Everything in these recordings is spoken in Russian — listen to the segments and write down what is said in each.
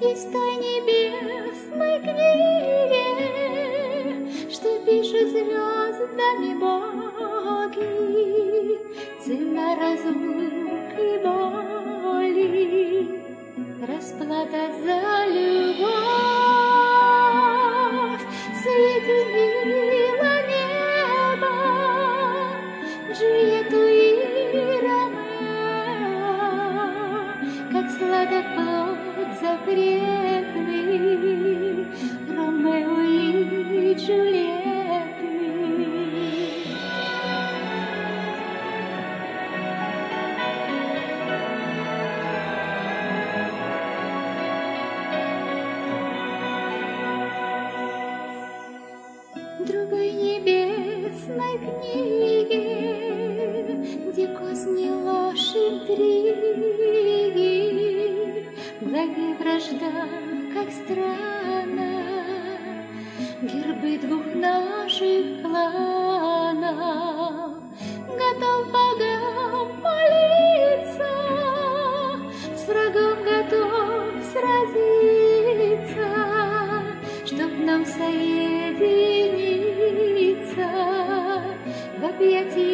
и в той небесной книге, что пишут звездами боги, цена разлуки и боли, расплата за любовь, плод запретный, Ромео и Джульетты. другой небесной книге, вражда, как странно, гербы двух наших кланов, готов богам молиться, с врагом готов сразиться, чтоб нам соединиться в объятиях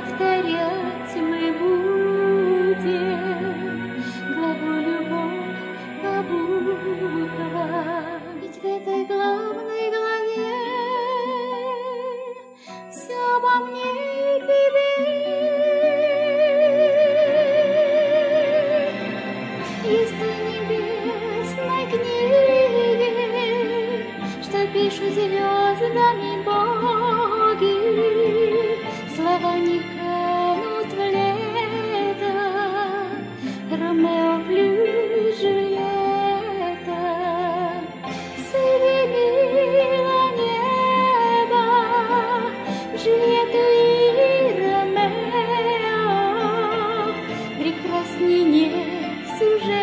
повторять мы будем главу любовь по буквам. Ведь в этой главной главе все обо мне и тебе. Есть той небесной книге, что пишут звездами Бог слова не канут в лето, Ромео плюс Джульетта. Соединила небо Джульетту и Ромео, Прекрасней нет сюжет.